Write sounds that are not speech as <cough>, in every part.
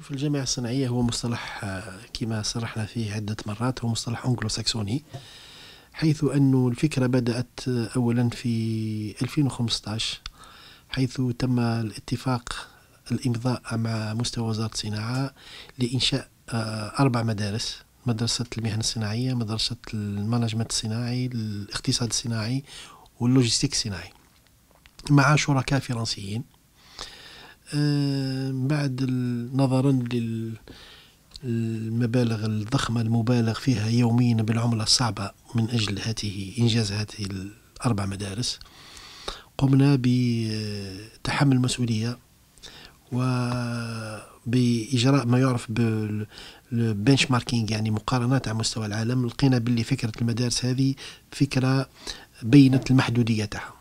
شوف الجامعة الصناعية هو مصطلح آه، كما صرحنا فيه عدة مرات هو مصطلح أنجلو ساكسوني حيث أن الفكرة بدأت آه، أولا في 2015 حيث تم الاتفاق الإمضاء مع مستوى وزارة الصناعة لإنشاء آه، أربع مدارس مدرسة المهن الصناعية مدرسة ال management الصناعي الاقتصاد الصناعي واللوجستيك الصناعي مع شركاء فرنسيين. بعد نظرا للمبالغ الضخمة المبالغ فيها يوميا بالعملة الصعبة من أجل هذه إنجاز هذه الأربع مدارس قمنا بتحمل المسؤولية وبإجراء ما يعرف بالبنش ماركينج يعني مقارنات على مستوى العالم لقينا باللي فكرة المدارس هذه فكرة بينت المحدودية تاعها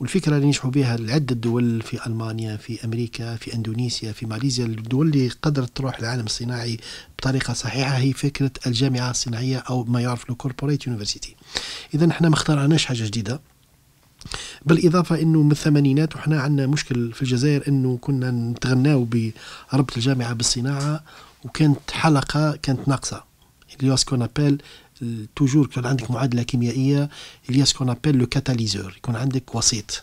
والفكرة اللي نجحوا بها عدة دول في ألمانيا في أمريكا في أندونيسيا في ماليزيا الدول اللي قدرت تروح للعالم الصناعي بطريقة صحيحة هي فكرة الجامعة الصناعية أو ما يعرف ال corporate university إذا إحنا ما اخترعناش حاجة جديدة. بالإضافة أنه من الثمانينات وحنا عندنا مشكل في الجزائر أنه كنا نتغناو بربط الجامعة بالصناعة وكانت حلقة كانت ناقصة. اللي ce qu'on appelle toujours كان عندك معادله كيميائيه اللي ce qu'on appelle le catalyseur يكون عندك وسيط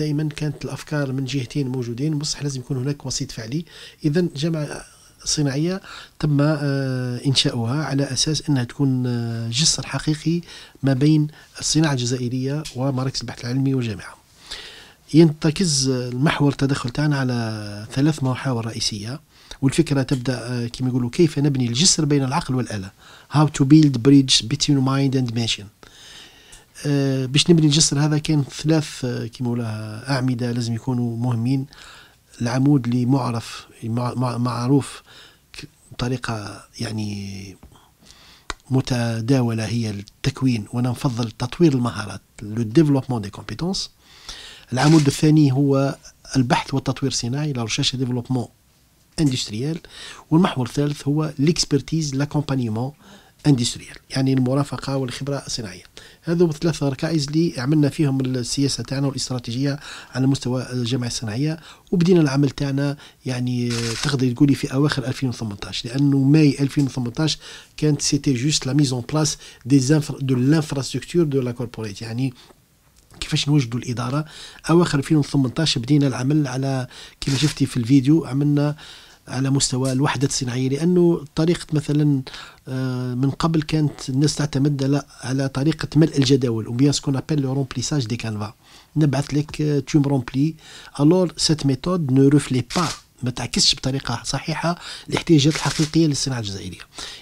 دائما كانت الافكار من جهتين موجودين بصح لازم يكون هناك وسيط فعلي. اذا جامعه صناعية تم آه، إنشاؤها على أساس إنها تكون آه، جسر حقيقي ما بين الصناعة الجزائرية ومراكز البحث العلمي والجامعة. يرتكز المحور التدخل تاعنا على ثلاث محاور رئيسية. والفكرة تبدأ آه، كما يقولوا كيف نبني الجسر بين العقل والآلة. To build bridge between mind and machine. آه باش نبني الجسر هذا كان ثلاث آه كما أعمدة لازم يكونوا مهمين. العمود اللي معرف معروف بطريقه يعني متداولة هي التكوين وأنا نفضل تطوير المهارات le développement des compétences العمود الثاني هو البحث والتطوير الصناعي la recherche développement industriel والمحور الثالث هو l'expertise l'accompagnement industriel يعني المرافقة والخبرة الصناعية. هذو ثلاث ركائز اللي عملنا فيهم السياسة تاعنا والاستراتيجية على مستوى الجامعة الصناعية وبدينا العمل تاعنا يعني تقدر تقولي في أواخر 2018 لأنه ماي 2018 كانت c'était juste la mise en place de de l'infrastructure de la corporate يعني كيفاش نوجدوا الإدارة. أواخر 2018 بدينا العمل على كما شفتي في الفيديو عملنا على مستوى الوحدة الصناعية لأنه طريقة مثلا آه، من قبل كانت الناس تعتمد على طريقة ملء الجداول وبيان ce qu'on appelle le remplissage des canevas نبعث لك tu remplis alors cette méthode ne reflète pas ما تعكسش بطريقة صحيحة الاحتياجات الحقيقيه للصناعة الجزائرية.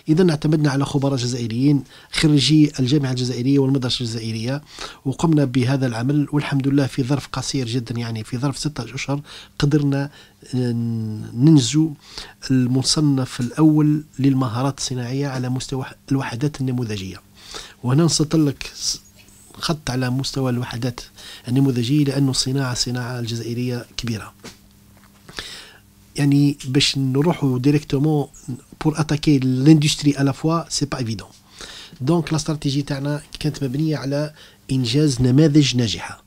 إذا اعتمدنا على خبراء جزائريين خريجي الجامعة الجزائرية والمدرسة الجزائرية وقمنا بهذا العمل والحمد لله في ظرف قصير جدا يعني في ظرف ستة أشهر قدرنا ننجو المصنف الأول للمهارات الصناعية على مستوى الوحدات النموذجية. وهنا نسطر لك خط على مستوى الوحدات النموذجية لأنه الصناعة الصناعه الجزائريه كبيرة. يعني باش نروحوا ديريكتومون pour attaquer l'industrie à la fois c'est pas évident donc la stratégie تاعنا كانت مبنية على إنجاز نماذج ناجحة.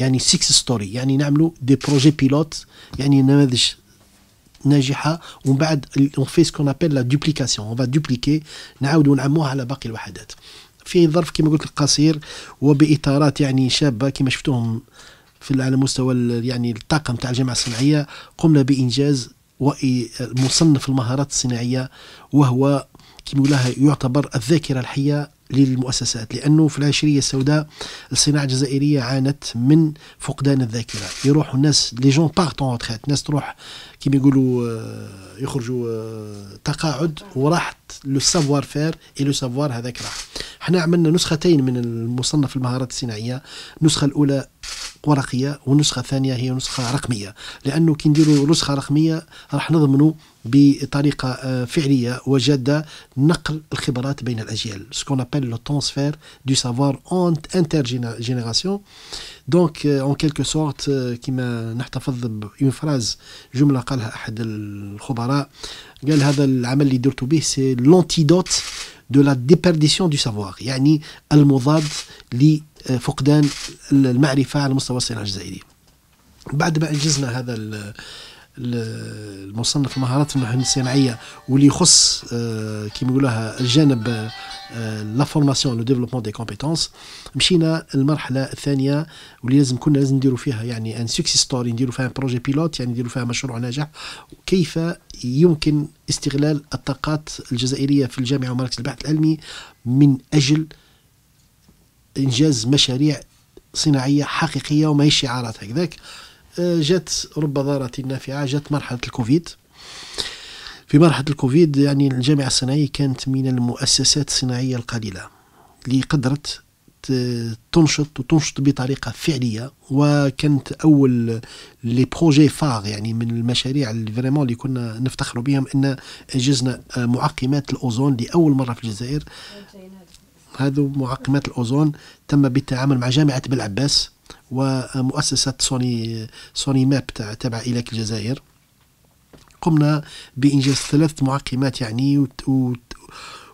يعني success story يعني نعملوا des projets pilotes يعني نماذج ناجحة. ومن بعد on fait ce qu'on appelle la duplication on va dupliquer نعاودوا نعمموها على باقي الوحدات. في ظرف كما قلت القصير وبإطارات يعني شابة كما شفتوهم في على مستوى يعني الطاقم تاع الجامعة الصناعية قمنا بإنجاز مصنف المهارات الصناعية وهو كما يعتبر الذاكرة الحية للمؤسسات لأنه في العشرية السوداء الصناعة الجزائرية عانت من فقدان الذاكرة. يروحوا الناس les gens partants الناس تروح كيما يقولوا آه، يخرجوا آه، تقاعد وراحت le savoir-faire et le savoir هذاك راح. إحنا عملنا نسختين من المصنف المهارات الصناعية. النسخة الأولى ورقية والنسخه الثانية هي نسخة رقمية. لأنه كي نديروا نسخة رقمية راح نضمنوا بطريقة آه، فعلية وجادة نقل الخبرات بين الأجيال. ce qu'on appelle le transfert de savoir entre inter-générations donc en quelque sorte كما نحتفظ ب une phrase جمله قالها أحد الخبراء. قال هذا العمل اللي درتو به c'est l'antidote de la déperdition de savoir يعني المضاد لفقدان المعرفة على مستوى الصناعة الجزائرية. بعد ما انجزنا هذا المصنف المهارات الصناعيه واللي يخص آه، كيما يقولوها الجانب la formation le développement des compétences. مشينا المرحله الثانية واللي لازم كنا لازم نديروا فيها يعني un success story نديروا فيها projet pilote يعني نديروا فيها مشروع ناجح. كيف يمكن استغلال الطاقات الجزائرية في الجامعة ومركز البحث العلمي من أجل إنجاز مشاريع صناعية حقيقية وما هي شعارات هكذاك؟ آه، جات رب ضارة نافعة جات مرحلة الكوفيد. في مرحلة الكوفيد يعني الجامعة الصناعية كانت من المؤسسات الصناعية القليلة اللي قدرت تنشط وتنشط بطريقة فعلية وكانت أول les projets phares يعني من المشاريع اللي vraiment اللي كنا نفتخروا بهم أن أنجزنا معقمات الأوزون لأول مرة في الجزائر. هذو معقمات الأوزون تم بالتعامل مع جامعة بلعباس ومؤسسة سوني سوني ماب تبع إيلاك الجزائر. قمنا بإنجاز ثلاث معقمات يعني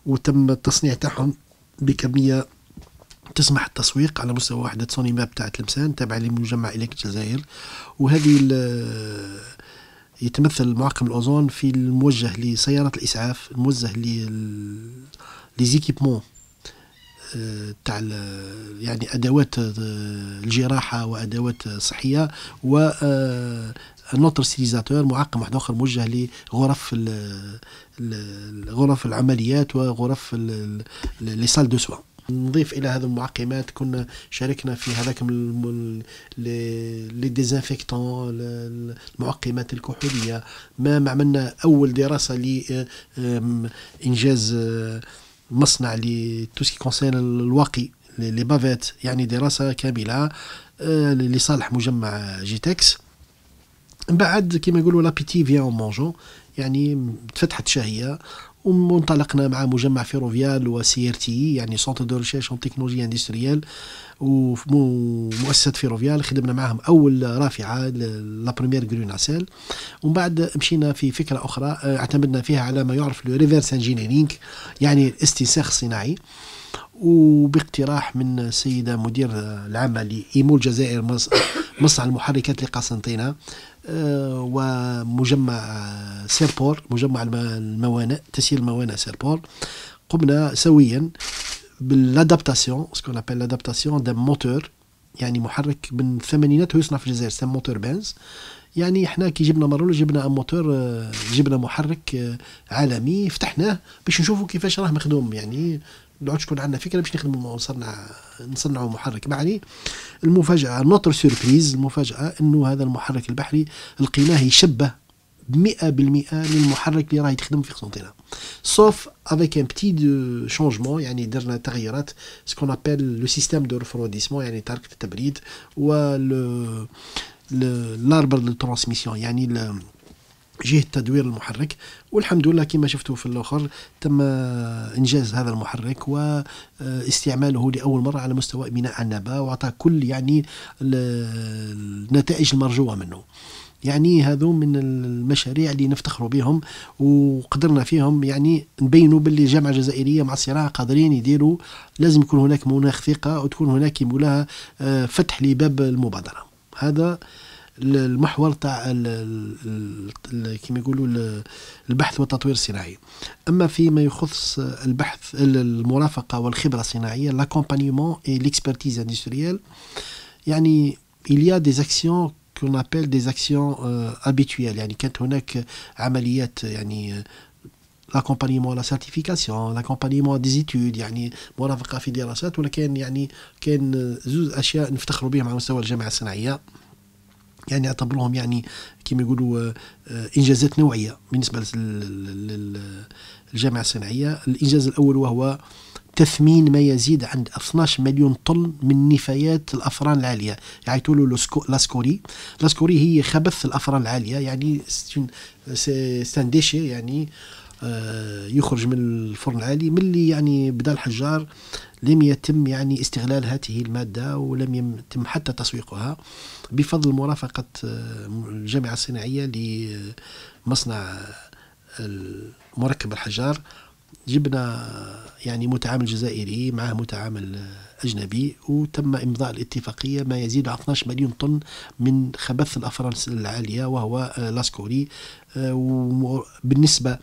وتم التصنيع تاعهم بكمية تسمح التسويق على مستوى وحدة سوني ماب تاع تلمسان تابعة لمجمع إليك الجزائر. وهذه يتمثل معقم الأوزون في الموجه لسيارات الإسعاف الموجه les équipements. تاع يعني أدوات الجراحة وأدوات صحية و un autre stérilisateur معقم واحد آخر موجه لغرف غرف العمليات وغرف les salles de soins نضيف إلى هذه المعقمات كنا شاركنا في هذاك les désinfectants المعقمات الكحولية. ما عملنا أول دراسة لانجاز مصنع ل tout ce qui concerne الواقي les bavettes يعني دراسة كاملة آه، لصالح مجمع جيتكس. من بعد كما يقولوا l'appétit vient en mangeant يعني تفتحت شهية. وانطلقنا مع مجمع فيروفيال و CRTI يعني centre de recherche en technologies industrielles ومؤسسة فيروفيال خدمنا معهم أول رافعة la première grue nacelle ومن بعد مشينا في فكرة أخرى آه، اعتمدنا فيها على ما يعرف le reverse engineering يعني الاستنساخ الصناعي وباقتراح من السيدة مدير العامة لإيمو الجزائر مصنع المحركات لقسنطينة. ومجمع سيربور مجمع الموانئ تسيير الموانئ سيربور. قمنا سويا ب l'adaptation ce qu'on appelle l'adaptation d'un moteur يعني محرك من الثمانينات هو يصنع في الجزائر c'est un moteur Benz. يعني إحنا كي جبنا مرول جبنا موتور جبنا محرك آه، عالمي فتحناه باش نشوفوا كيفاش راه مخدوم. يعني نعود تكون عندنا فكرة باش نخدموا نصنع نصنعوا محرك. بحري المفاجأة notre surprise المفاجأة إنه هذا المحرك البحري لقيناه يشبه 100% للمحرك اللي راه يخدم في قسنطينة. sauf avec un petit peu de changement يعني درنا تغييرات ce qu'on appelle le système de refroidissement يعني طريقه التبريد و l'arbre de transmission يعني جهه تدوير المحرك والحمد لله كما شفتوا في الآخر تم إنجاز هذا المحرك واستعماله لأول مرة على مستوى بناء عنابه وأعطى كل يعني النتائج المرجوة منه. يعني هذو من المشاريع اللي نفتخروا بهم وقدرنا فيهم يعني نبينوا باللي الجامعة الجزائريه مع الصراع قادرين يديروا. لازم يكون هناك مناخ ثقة وتكون هناك يقولها آه، فتح لباب المبادرة. هذا المحور تاع كما يقولوا البحث والتطوير الصناعي. أما فيما يخص البحث المرافقة والخبرة الصناعية l'accompagnement et l'expertise industrielle يعني il y a des actions qu'on appelle des actions euh, habituelles. يعني كانت هناك عمليات يعني l'accompagnement la certification l'accompagnement des études يعني مرافقة في دراسات ولكن يعني كان زوج أشياء نفتخروا بهم على مستوى الجامعة الصناعية. يعني اعتبروهم يعني كما يقولوا آه، إنجازات نوعية بالنسبة للجامعة الصناعية. الإنجاز الأول وهو تثمين ما يزيد عند 12 مليون طن من نفايات الأفران العالية. يعيطوا له laitier. laitier هي خبث الأفران العالية يعني c'est un déchet يعني آه، يخرج من الفرن العالي من اللي يعني بدأ الحجار لم يتم يعني استغلال هذه المادة ولم يتم حتى تسويقها بفضل مرافقة آه، الجامعة الصناعية لمصنع مركب الحجار. جبنا يعني متعامل جزائري معه متعامل أجنبي وتم إمضاء الاتفاقية ما يزيد على 12 مليون طن من خبث الأفران العالية وهو لاسكوري. بالنسبة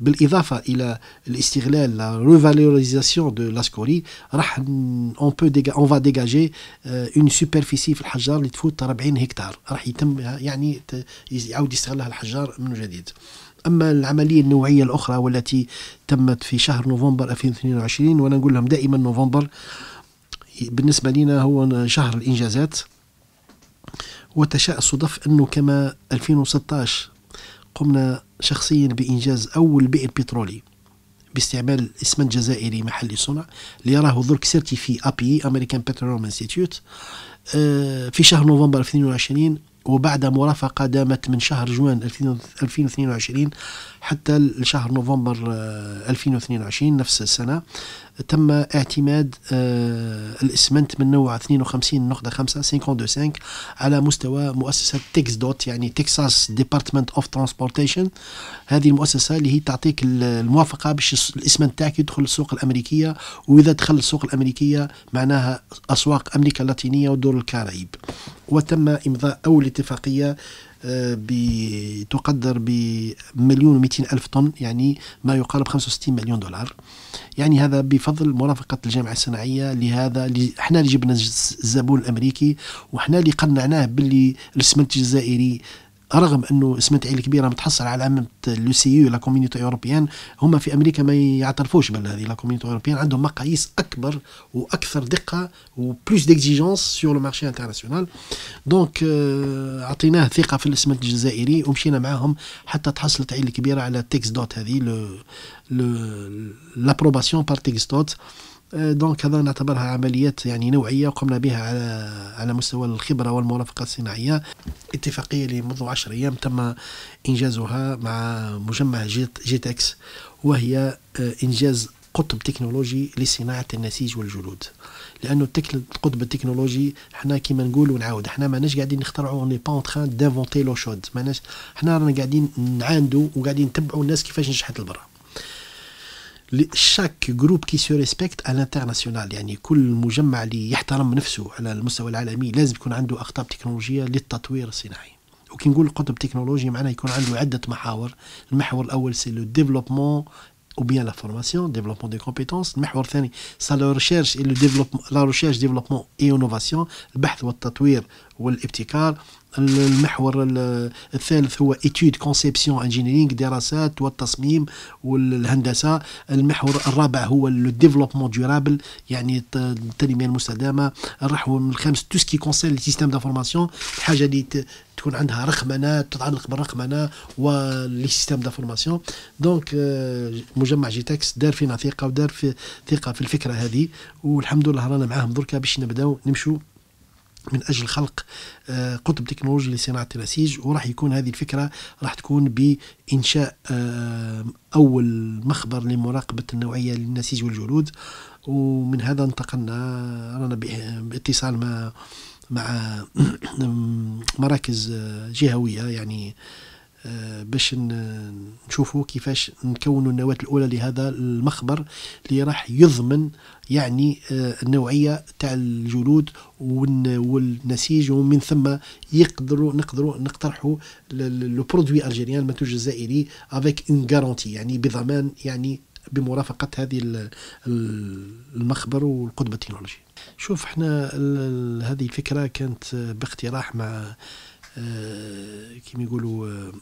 بالإضافة إلى الاستغلال la revalorisation de la scorie راح on peut, on va dégager une superficie في الحجار اللي تفوت 40 هكتار. راح يتم يعني يعاود يستغلها الحجار من جديد. أما العملية النوعية الأخرى والتي تمت في شهر نوفمبر 2022 وأنا نقول لهم دائما نوفمبر بالنسبة لنا هو شهر الإنجازات وتشاء الصدف أنه كما 2016 قمنا شخصيا بإنجاز أول بئر بترولي باستعمال إسمنت جزائري محلي صنع ليراه درك certifié API American Petroleum Institute في شهر نوفمبر 2020 وبعد مرافقة دامت من شهر جوان 2022 حتى لشهر نوفمبر 2022 نفس السنة تم اعتماد الاسمنت من نوع 52.5 52 على مستوى مؤسسة TxDOT يعني Texas Department of Transportation. هذه المؤسسة اللي هي تعطيك الموافقة باش الاسمنت تاعك يدخل السوق الأمريكية وإذا دخل السوق الأمريكية معناها أسواق أمريكا اللاتينية ودول الكاريب وتم إمضاء أول اتفاقية تقدر بمليون و ألف طن يعني ما يقارب 65 مليون دولار. يعني هذا بفضل مرافقة الجامعة الصناعية لهذا إحنا اللي جبنا الزبون الأمريكي وحنا اللي قنعناه باللي الاسمنت الجزائري رغم أنه اسمنت عين الكبيرة متحصل على علامه le CE و la communauté européenne هم في أمريكا ما يعترفوش بهذه la communauté européenne. عندهم مقاييس أكبر وأكثر دقة و plus d'exigences sur le marché international donc أعطيناه ثقة في الاسمنت الجزائري ومشينا معاهم حتى تحصلت عين الكبيرة على TxDOT هذه لو l'approbation par TxDOT. donc هذا نعتبرها عمليات يعني نوعية وقمنا بها على على مستوى الخبرة والمرافقة الصناعية اتفاقية لمنذ عشر أيام تم إنجازها مع مجمع جيت Getex وهي إنجاز قطب تكنولوجي لصناعة النسيج والجلود. لأنه القطب التكنولوجي إحنا كيما نقول ونعاود إحنا ماناش قاعدين نخترعوا on n'est pas en train, l'eau chaude ماناش إحنا رانا قاعدين نعاندوا وقاعدين نتبعوا الناس كيفاش نجحت البرا. chaque groupe qui se respecte à l'international يعني كل مجمع اللي يحترم نفسه على المستوى العالمي لازم يكون عنده اقطاب تكنولوجية للتطوير الصناعي وكي نقول قطب تكنولوجي معناه يكون عنده عدة محاور المحور الأول c'est le développement ou bien la formation, développement des compétences. المحور الثاني c'est la recherche et le développement, la recherche, développement et innovation, البحث والتطوير والابتكار. المحور الثالث هو études, conception, engineering دراسات والتصميم والهندسة. المحور الرابع هو le développement durable يعني التنمية المستدامة. المحور الخامس tout ce qui concerne système d'information الحاجة اللي تكون عندها رقمنه تتعلق بالرقمنه و les systèmes d'information donc مجمع Getex دار فينا ثقة ودار في ثقة في الفكرة هذه. والحمد لله رانا معاهم دركا باش نبدأو نمشوا من أجل خلق قطب تكنولوجي لصناعة النسيج وراح يكون هذه الفكرة راح تكون بإنشاء أول مخبر لمراقبة النوعية للنسيج والجلود. ومن هذا انتقلنا رانا باتصال مع مع <coughs> مراكز جهوية يعني باش نشوفوا كيفاش نكونوا النواة الأولى لهذا المخبر اللي راح يضمن يعني النوعية تاع الجلود والنسيج ومن ثم يقدروا نقدروا نقترحوا le produit algérien المنتوج الجزائري avec une garantie يعني بضمان يعني بمرافقة هذه المخبر والقطب التكنولوجي. شوف إحنا هذه الفكرة كانت باقتراح مع كما يقولوا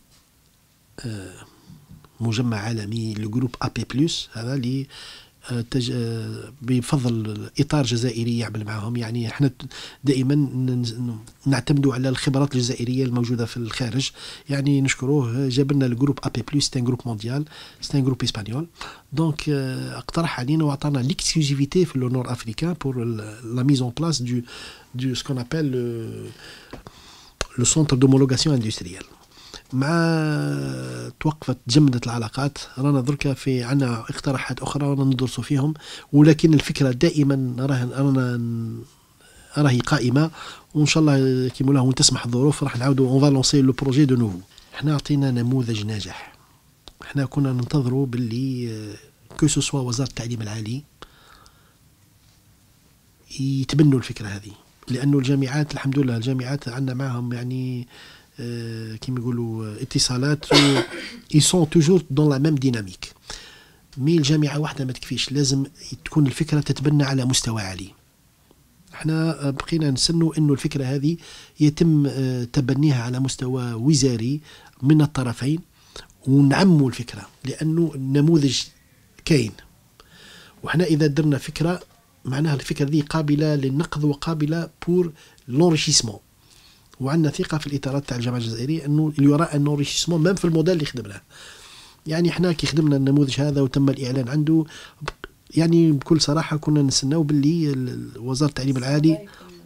مجمع عالمي le groupe Appy Plus هذا اللي تج... بفضل إطار جزائري يعمل معهم. يعني إحنا دائما نعتمدوا على الخبرات الجزائرية الموجودة في الخارج. يعني نشكروه جاب لنا ال groupe Appy Plus c'est groupe mondial c'est groupe espagnol donc اقترح علينا وأعطانا l'exclusivité في le africain pour la mise en place de de ce qu'on appelle le centre d'homologation industrielle مع توقفت تجمدت العلاقات. رانا دركا في عنا اقتراحات أخرى رانا ندرسوا فيهم ولكن الفكرة دائما رانا راهي قائمة. وإن شاء الله كيما وإن تسمح الظروف راح نعاودوا on va lancer le projet de nouveau إحنا عطينا نموذج ناجح. إحنا كنا ننتظروا باللي que ce soit وزارة التعليم العالي يتبنوا الفكرة هذه. لأنه الجامعات الحمد لله الجامعات عندنا معهم يعني آه، كيما يقولوا اتصالات sont toujours dans la même dynamique. مي الجامعة واحدة ما تكفيش لازم تكون الفكرة تتبنى على مستوى عالي إحنا بقينا نسنوا انه الفكرة هذه يتم تبنيها على مستوى وزاري من الطرفين ونعموا الفكرة لأنه النموذج كاين وحنا اذا درنا فكره معناها الفكرة دي قابله للنقد وقابله pour l'enrichissement وعندنا ثقة في الإطارات تاع الجامعة الجزائرية أنه يرى un enrichissement même في الموديل اللي خدمناه. يعني إحنا كي خدمنا النموذج هذا وتم الإعلان عنده يعني بكل صراحة كنا نستناو باللي وزارة التعليم العالي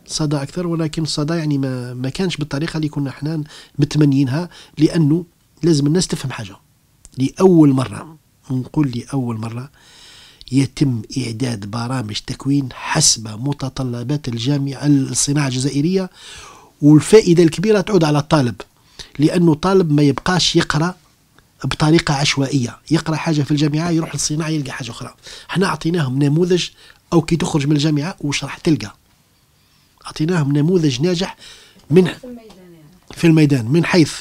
صدى أكثر ولكن الصدى يعني ما ما كانش بالطريقة اللي كنا إحنا متمنيينها لأنه لازم الناس تفهم حاجة. لأول مرة نقول لأول مرة يتم إعداد برامج تكوين حسب متطلبات الجامعة الصناعة الجزائرية والفائدة الكبيرة تعود على الطالب لأنه طالب ما يبقاش يقرأ بطريقة عشوائية. يقرأ حاجة في الجامعة يروح للصناعة يلقى حاجة أخرى. إحنا أعطيناهم نموذج أو كي تخرج من الجامعة وش راح تلقى. أعطيناهم نموذج ناجح من في الميدان من حيث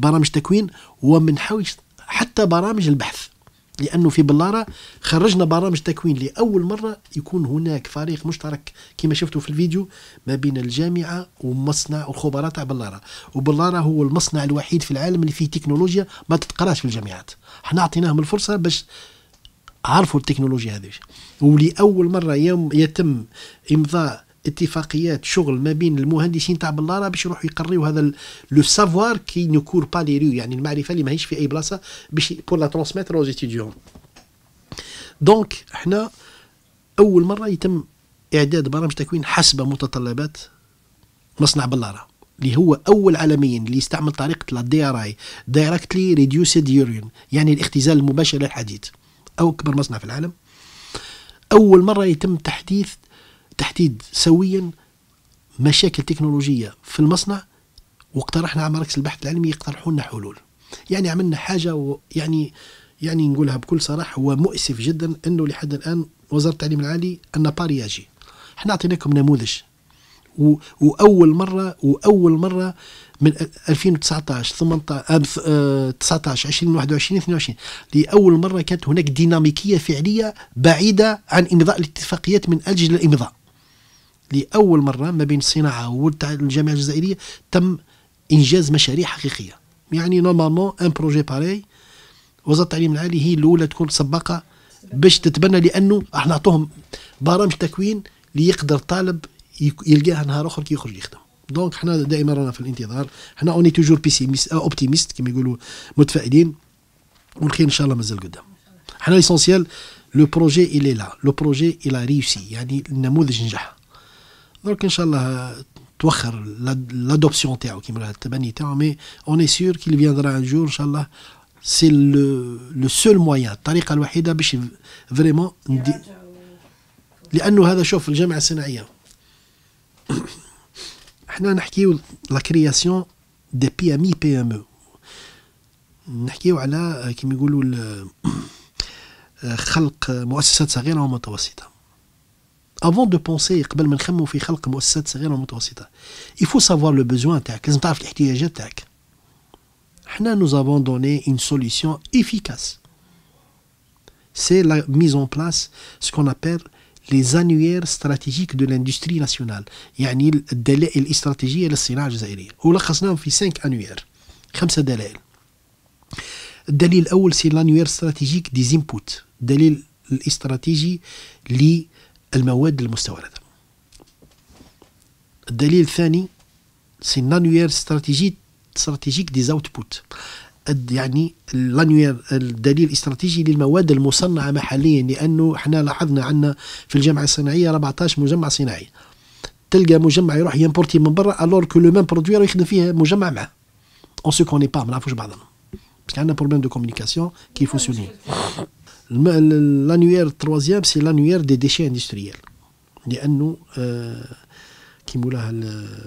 برامج تكوين ومن حيث حتى برامج البحث. لأنه في بلارة خرجنا برامج تكوين لأول مرة يكون هناك فريق مشترك كما شفتوا في الفيديو ما بين الجامعة ومصنع وخبراء تاع بلارة. وبلارة هو المصنع الوحيد في العالم اللي فيه تكنولوجيا ما تتقراش في الجامعات. إحنا أعطيناهم الفرصة باش عرفوا التكنولوجيا هذه. ولأول مرة يتم إمضاء اتفاقيات شغل ما بين المهندسين تاع بلاره باش يروحوا يقريوا هذا le savoir qui n'est encore pas ailleurs يعني المعرفة اللي ماهيش في أي بلاصة باش pour la transmettre aux étudiants donc إحنا أول مرة يتم إعداد برامج تكوين حسب متطلبات مصنع بلاره اللي هو أول عالميا اللي يستعمل طريقة la DRI directly reduced iron يعني الاختزال المباشر للحديد أو أكبر مصنع في العالم. أول مرة يتم تحديث تحديد سويا مشاكل تكنولوجية في المصنع واقترحنا على مراكز البحث العلمي يقترحوا لنا حلول. يعني عملنا حاجة يعني يعني نقولها بكل صراحة هو مؤسف جدا إنه لحد الآن وزارة التعليم العالي n'a pas réagi. إحنا أعطيناكم نموذج. و... وأول مرة وأول مرة من 2019 18 19 20 21 22 لأول مرة كانت هناك ديناميكية فعلية بعيدة عن امضاء الاتفاقيات من أجل الامضاء لأول مرة ما بين الصناعة والجامعة الجزائرية تم إنجاز مشاريع حقيقية. يعني normalement un projet pareil وزارة التعليم العالي هي الأولى تكون سباقة باش تتبنى لأنه إحنا نعطوهم برامج تكوين ليقدر طالب يلقاها نهار أخر كي يخرج يخدم. donc إحنا دائما رانا في الانتظار. إحنا on est toujours pessimiste optimiste كما يقولوا متفائلين. والخير إن شاء الله مازال قدام. إحنا l'essentiel le projet il est là le projet il a réussi يعني النموذج نجح. donc ان شاء الله توخر l'adoption تاعو كيما التبني تاعو. mais on est sûr qu'il viendra un jour ان شاء الله c'est le seul moyen الطريقة الوحيدة باش vraiment ندي لأنه هذا شوف الجامعة الصناعية. <coughs> إحنا نحكيو la création des PME PMI أو نحكيو على كيما يقولوا <coughs> خلق مؤسسات صغيرة ومتوسطة. Avant de penser قبل ما نخمو في خلق مؤسسات صغيرة ومتوسطة il faut savoir le besoin تاعك لازم تعرف الاحتياجات تاعك. إحنا nous avons donné une solution efficace. C'est la mise en place ce qu'on appelle les annuaires stratégiques de l'industrie nationale. يعني الدلائل الاستراتيجيه للصناعه الجزائريه ولخصناهم في 5 annuaires خمسة دلائل. الدليل الأول c'est l'annuaire stratégique des inputs الدليل الاستراتيجي ل المواد المستوردة الدليل الثاني c'est l'annuaire stratégi- stratégique des outputs يعني l'annuaire الدليل الاستراتيجي للمواد المصنعة محليا لأنه إحنا لاحظنا عندنا في الجامعة الصناعية 14 مجمع صناعي. تلقى مجمع يروح ي importer من برا alors que le même produit يخدم فيه مجمع معاه on se connaît pas ما نعرفوش بعضنا. parce que عندنا problème de communication qu'il faut soigner l'annuaire ال troisième c'est l'annuaire des déchets industriels لأنه آه كي مولاها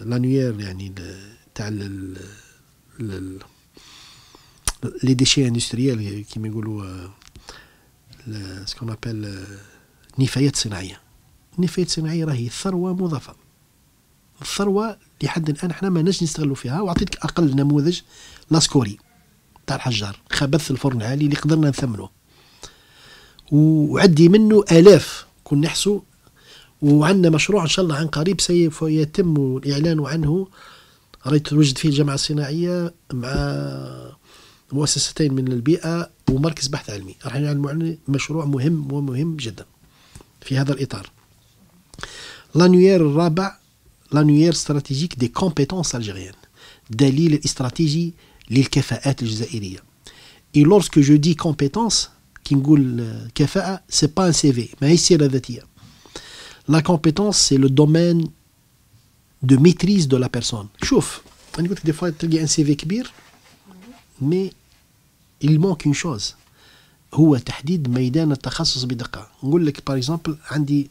l'annuaire يعني تاع les déchets industriels كيما يقولوا ce qu'on appelle نفايات صناعية. النفايات الصناعيه راهي ثروة مضافة. الثروه لحد الآن إحنا ما نجم نستغلوا فيها وأعطيتك أقل نموذج la scorie تاع الحجار. خبث الفرن العالي اللي قدرنا نثمنه وعدي منه آلاف كنا نحسو. وعندنا مشروع إن شاء الله عن قريب سوف يتم الإعلان عنه. رأيت توجد فيه الجامعة الصناعية مع مؤسستين من البيئة ومركز بحث علمي. راح نعلن مشروع مهم ومهم جدا في هذا الإطار. l'annuaire الرابع l'annuaire stratégique des compétences algériennes دليل الاستراتيجي للكفاءات الجزائرية. et lorsque je dis compétence كي نقول كفاءة c'est pas un CV ماهيش السيرة الذاتية la compétence c'est le domaine de maîtrise de la personne شوف أنا قلت لك des fois تلقى un CV كبير mais il manque une chose. هو تحديد ميدان التخصص بدقة نقول لك par exemple عندي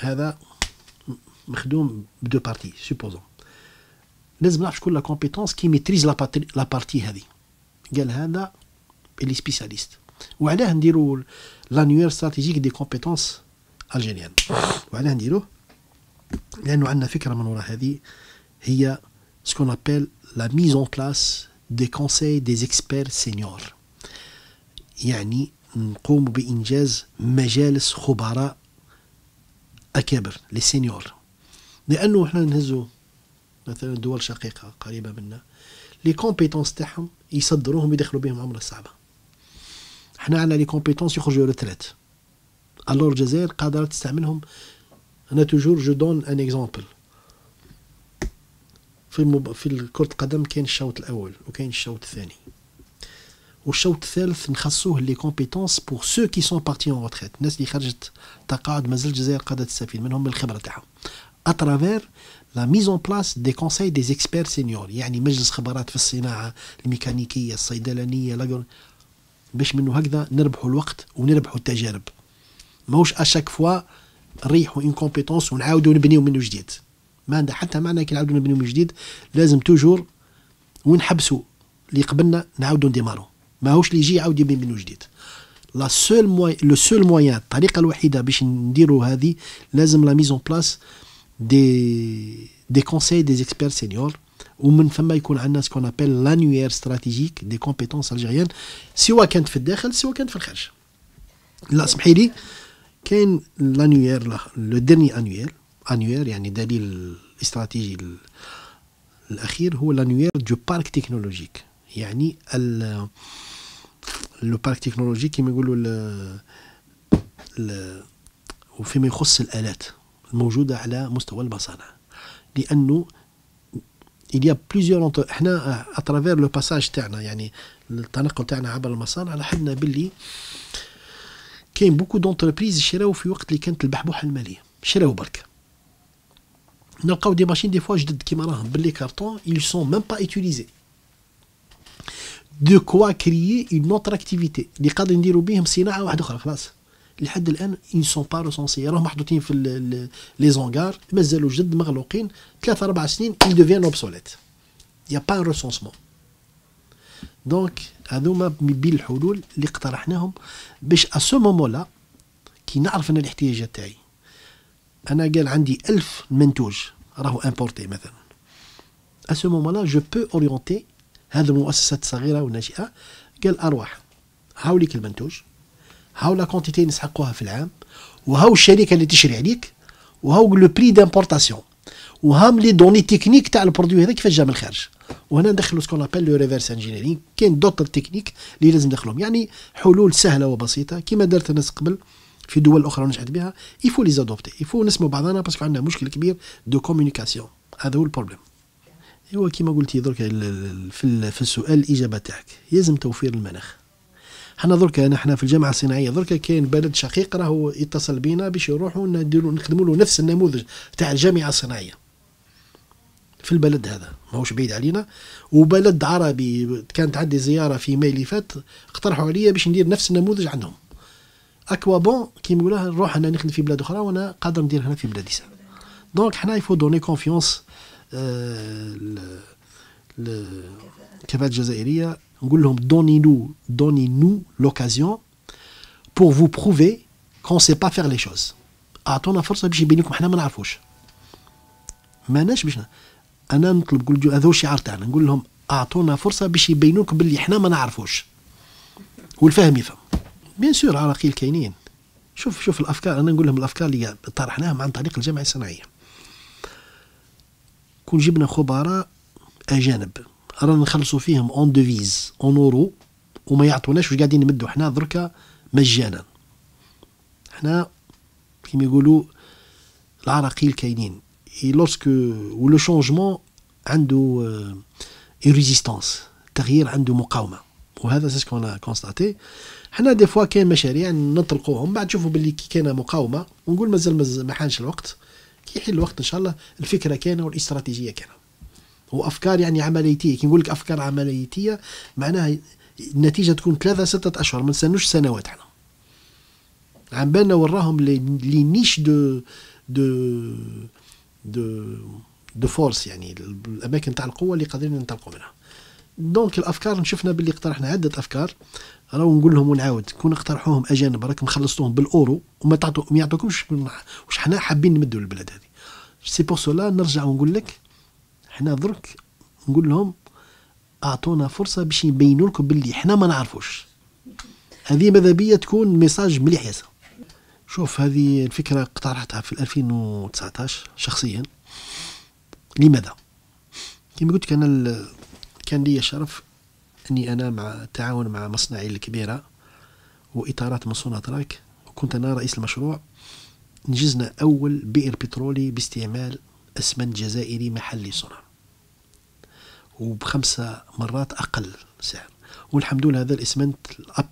هذا مخدوم ب deux parties supposons لازم نعرف شكون la compétence qui maîtrise la partie هذه قال هذا اللي spécialiste وعلاه نديرو l'annuaire stratégique des compétences algériennes وعلاه نديروه لأنه عندنا فكرة من وراء هذه هي ce qu'on appelle la mise en place des conseils d'experts seniors يعني نقوم بإنجاز مجالس خبراء أكابر les seniors لأنه إحنا نهزو مثلا دول شقيقة قريبة منا les compétences تاعهم يصدروهم يدخلوا بهم عمره صعبه إحنا عندنا les compétences يخرجوا retraite alors الجزائر قادره تستعملهم. أنا toujours je donne un exemple في مب... في كرة القدم كاين الشوط الأول وكاين الشوط الثاني. والشوط الثالث نخصوه les compétences pour ceux qui sont partis en retraite الناس اللي خرجت تقاعد مازال الجزائر قادره تستفيد منهم من الخبره تاعهم à travers la mise en place des conseils d'experts seniors يعني مجلس خبرات في الصناعة الميكانيكية الصيدلانية باش منه هكذا نربحوا الوقت ونربحوا التجارب. ماهوش à chaque fois نريحوا une compétence ونعاودوا نبنيو من جديد. ما عندها حتى معنى كي نعاودوا نبنيو من جديد لازم toujours ونحبسوا اللي قبلنا نعاودوا نديمارو. ماهوش اللي يجي يعاود يبني من جديد. la seul moy- le seul moyen الطريقة الوحيدة باش نديروا هذه لازم la mise en place des des conseils d'experts seniors ومن ثم يكون عندنا ce qu'on appelle l'annuaire stratégique des compétences algériennes سواء كانت في الداخل سواء كانت في الخارج. لا اسمحي لي كاين l'annuaire le dernier annuaire annuaire يعني دليل الاستراتيجي الأخير هو l'annuaire du parc technologique يعني le parc technologique كما يقولوا وفيما يخص الآلات الموجودة على مستوى المصانع لأنه il y a plusieurs إحنا à travers le passage تاعنا يعني التنقل تاعنا عبر المصانع لاحظنا باللي كاين beaucoup d'entreprises شراو في وقت اللي كانت البحبوحة المالية شراو برك. نلقاو des machines des fois جدد كيما راهم ب les cartons ils sont même pas utilisés. de quoi créer une autre activité اللي قادر نديرو بهم صناعة واحدة أخرى خلاص. لحد الآن ne sont pas recensés راهم محطوطين في les hangars مازالوا جد مغلوقين. ثلاثة أربع سنين ils deviennent obsolètes. y a pas recensement donc هذوما بين الحلول اللي اقترحناهم باش à ce moment-là كي نعرف أنا الاحتياجات تاعي. أنا قال عندي ألف منتوج راهو importé مثلا. à ce moment-là je peux orienter هذه المؤسسات الصغيرة والناشئة. قال أرواح. هاو ليك المنتوج. هاو la quantité نسحقوها في العام وهاو الشركة اللي تشري عليك وهاو le prix d'importation وهام les données techniques تاع ال produit هذا كيفاش جا من الخارج. وهنا ندخلوا ce qu'on appelle le reverse engineering كاين d'autres techniques اللي لازم ندخلهم. يعني حلول سهلة وبسيطة كما دارت الناس قبل في دول أخرى ونجحت بها il faut les adopter il faut نسمع بعضنا parce que عندنا مشكل كبير de communication هذا هو ال problème إيوا كيما قلتي درك في السؤال الاجابه تاعك. يلزم توفير المناخ. حنا درك إحنا في الجامعة الصناعية درك كاين بلد شقيق راهو يتصل بينا باش يروحوا نديروا نخدموا له نفس النموذج تاع الجامعة الصناعية. في البلد هذا ماهوش بعيد علينا. وبلد عربي كانت عندي زيارة في ماي اللي فات اقترحوا عليا باش ندير نفس النموذج عندهم. à quoi bon كيما نقولها نروح أنا نخدم في بلاد أخرى وأنا قادر ندير هنا في بلادي. donc حنا il faut donner confiance الكفاءات الجزائرية نقول لهم donnez-nous donnez-nous l'occasion pour vous prouver qu'on sait pas faire les choses اعطونا فرصه باش يبين لكم إحنا ما نعرفوش ماناش باش أنا نطلب نقول هذا هو الشعار تاعنا نقول لهم اعطونا فرصه باش يبينوا لكم باللي إحنا ما نعرفوش والفهم يفهم bien sûr عراقيل كاينين شوف شوف الافكار أنا نقول لهم الافكار اللي طرحناها عن طريق الجامعة الصناعيه كون جبنا خبراء اجانب رانا نخلصوا فيهم en devise en euro وما يعطوناش واش قاعدين نمدوا حنا دركا مجانا. حنا كيما يقولوا العراقيل كاينين. et lorsque و le changement عنده une résistance التغيير عنده مقاومة. وهذا c'est ce qu'on a constaté حنا des fois كاين مشاريع نطلقوهم. بعد نشوفوا باللي كي كان مقاومة. ونقول مازال ما حانش الوقت. كي يحل الوقت إن شاء الله الفكرة كانه والإستراتيجية كانه وأفكار يعني عمليتية. كي نقول لك أفكار عمليتية معناها النتيجة تكون ثلاثة ستة أشهر ما نستنوش سنوات إحنا على بالنا وراهم les niches de de de de force يعني الأماكن تاع القوة اللي قادرين ننطلقوا منها. donc الأفكار شفنا باللي اقترحنا عدة أفكار. راهو نقول لهم ونعاود. كون اقترحوهم أجانب راكم خلصتوهم بالأورو وما تعطوا ما يعطوكمش واش حنا حابين نمدوا البلاد هذه. c'est pour cela نرجع ونقول لك حنا درك نقول لهم أعطونا فرصة باش يبينوا لكم باللي حنا ما نعرفوش. هذه ماذا بيا تكون ميساج مليح ياسر. شوف هذه الفكرة اقترحتها في 2019 شخصيا. لماذا؟ كما قلت كان كان لي شرف إني أنا مع التعاون مع مصنعي الكبيرة وإطارات من سوناتراك وكنت أنا رئيس المشروع. نجزنا أول بئر بترولي باستعمال أسمنت جزائري محلي صنع. وبخمسة مرات أقل سعر والحمد لله هذا الاسمنت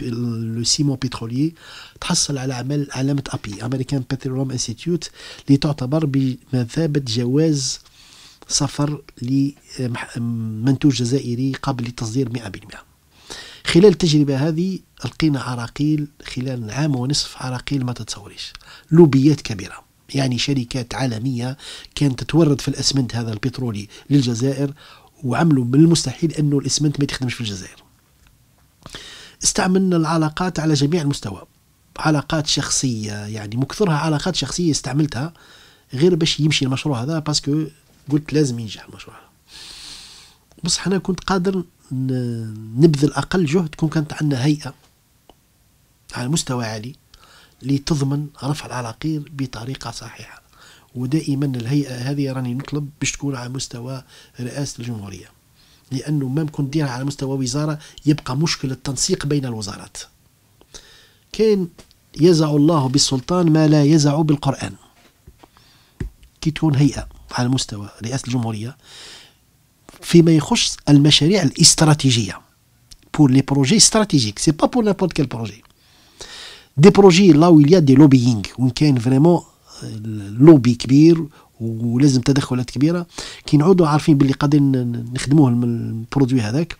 le ciment pétrolier تحصل على عمل علامة API American Petroleum Institute اللي تعتبر بمثابة جواز سفر لمنتوج جزائري قابل للتصدير 100% خلال التجربة هذه لقينا عراقيل خلال عام ونصف عراقيل ما تتصوريش. لوبيات كبيرة. يعني شركات عالمية كانت تورد في الأسمنت هذا البترولي للجزائر وعملوا من المستحيل أنه الإسمنت ما يتخدمش في الجزائر. استعملنا العلاقات على جميع المستوى. علاقات شخصية يعني مكثرها علاقات شخصية استعملتها غير باش يمشي المشروع هذا باسكو قلت لازم ينجح المشروع. هذا بس أنا كنت قادر نبذل أقل جهد كون كانت عندنا هيئة على مستوى عالي لتضمن رفع العراقيل بطريقة صحيحة. ودائما الهيئة هذه راني نطلب باش تكون على مستوى رئاسة الجمهورية. لأنه ما ممكن ديرها على مستوى وزارة يبقى مشكل التنسيق بين الوزارات. كان يزع الله بالسلطان ما لا يزع بالقرآن. كي تكون هيئة على مستوى رئاسة الجمهورية فيما يخص المشاريع projets stratégiques. C'est pas pour n'importe quel projet. Des projets là où il y a des lobbying وين كاين vraiment lobby كبير ولازم تدخلات كبيرة. كي نعودوا عارفين باللي قادرين نخدموه ال produit هذاك.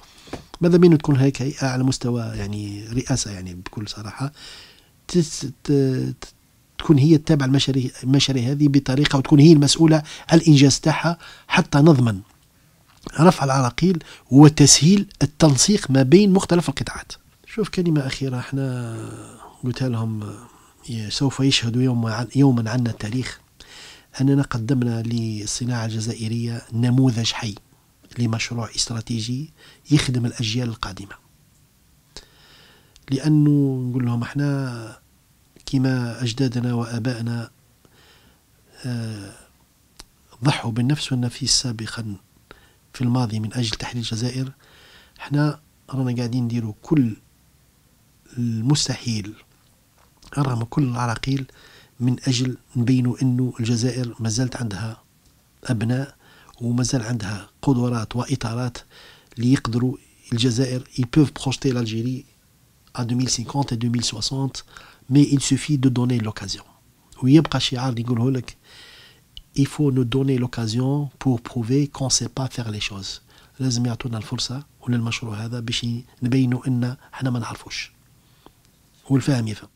ماذا بين تكون هيك هيئه على مستوى يعني رئاسة يعني بكل صراحة تكون هي تتابع المشاريع المشاريع هذه بطريقة وتكون هي المسؤولة الإنجاز تاعها حتى نضمن رفع العراقيل وتسهيل التنسيق ما بين مختلف القطاعات. شوف كلمة أخيرة إحنا قلتها لهم سوف يشهد يوم يوما عنا التاريخ أننا قدمنا للصناعة الجزائرية نموذج حي لمشروع استراتيجي يخدم الأجيال القادمة. لأنه نقول لهم إحنا كما أجدادنا وآبائنا آه، ضحوا بالنفس والنفيس سابقا في الماضي من أجل تحرير الجزائر إحنا رانا قاعدين نديروا كل المستحيل رغم كل العراقيل من أجل نبينوا أنه الجزائر ما زالت عندها أبناء وما زال عندها قدرات وإطارات ليقدروا الجزائر. Ils peuvent projeter l'Algérie à 2050 et 2060 mais il suffit de donner l'occasion. ويبقى شعار اللي نقوله لك il faut nous donner l'occasion pour prouver qu'on sait pas faire les choses. لازم يعطونا الفرصة وللمشروع هذا باش نبينوا ان إحنا ما نعرفوش. والفهم يفهم.